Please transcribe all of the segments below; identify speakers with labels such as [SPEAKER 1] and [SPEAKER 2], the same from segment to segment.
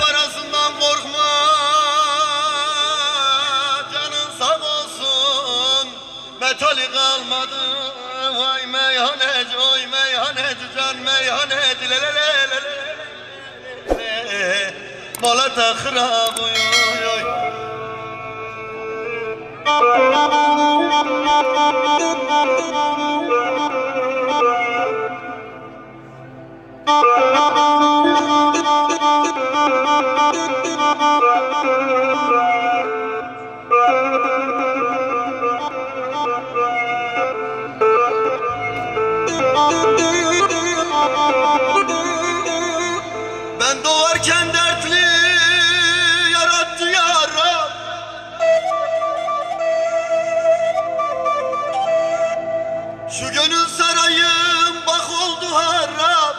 [SPEAKER 1] parasından korkma Canın sağ olsun. Metalik almadı Vay meyhaneci oy meyhaneci Can meyhaneci le le le le le Mola Ben doğarken dertli yarattı ya Rab Şu gönül sarayım bak oldu harap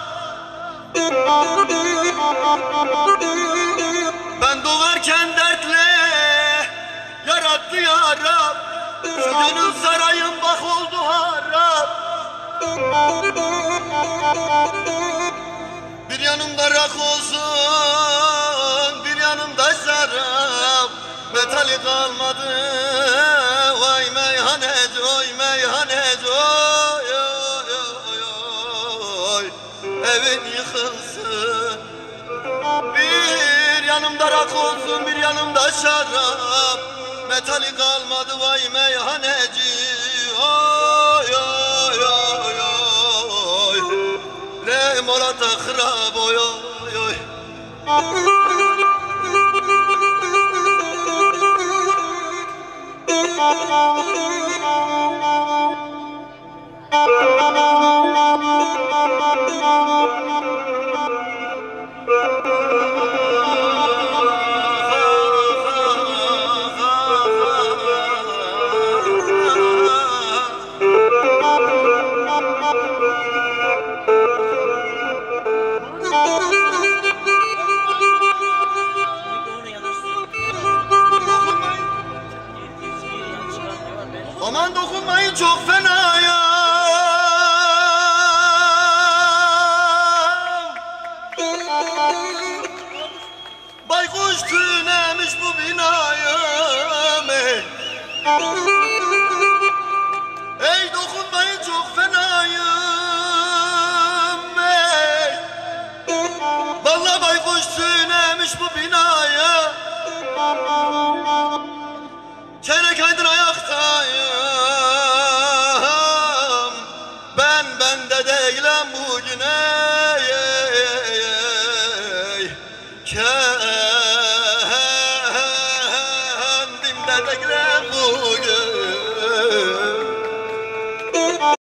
[SPEAKER 1] Şu gönül sarayım bak oldu harap. Bir yanımda rak olsun, bir yanımda şarap. Metali kalmadı, vay meyhaneci, oy meyhaneci, oy oy oy oy. Evin yıkılsın. Bir yanımda rak olsun, bir yanımda şarap Metali kalmadı, vay meyhaneci, oy oy oy oy. Ne mola takrab oy oy oy.
[SPEAKER 2] Mikrofonu
[SPEAKER 1] Aman dokunmayın çok fena ya Baykuş tünemiş bu binaya geceden bugüne kendimden de giden bugüne